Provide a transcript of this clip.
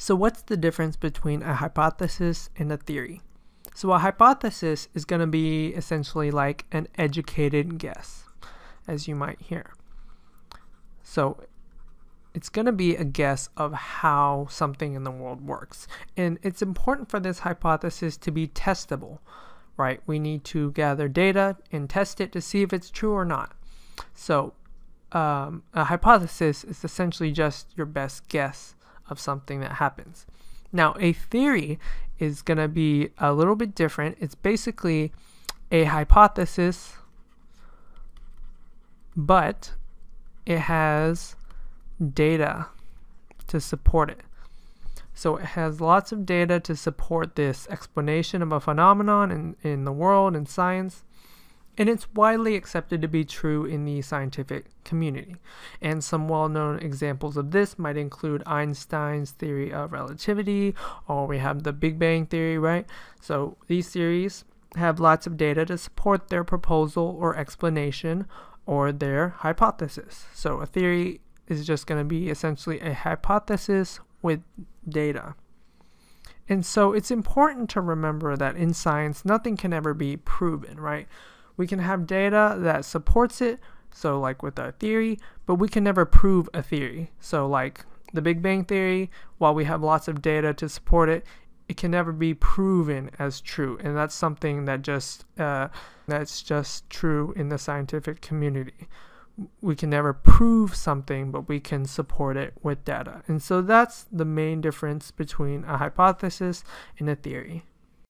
So what's the difference between a hypothesis and a theory? So a hypothesis is going to be essentially like an educated guess, as you might hear. So it's going to be a guess of how something in the world works. And it's important for this hypothesis to be testable, right? We need to gather data and test it to see if it's true or not. So um, a hypothesis is essentially just your best guess of something that happens. Now, a theory is going to be a little bit different. It's basically a hypothesis, but it has data to support it. So it has lots of data to support this explanation of a phenomenon in, in the world and science. And it's widely accepted to be true in the scientific community. And some well known examples of this might include Einstein's theory of relativity, or we have the Big Bang theory, right? So these theories have lots of data to support their proposal or explanation or their hypothesis. So a theory is just going to be essentially a hypothesis with data. And so it's important to remember that in science, nothing can ever be proven, right? We can have data that supports it, so like with a theory, but we can never prove a theory. So like the Big Bang Theory, while we have lots of data to support it, it can never be proven as true, and that's something that just uh, that's just true in the scientific community we can never prove something, but we can support it with data. And so that's the main difference between a hypothesis and a theory.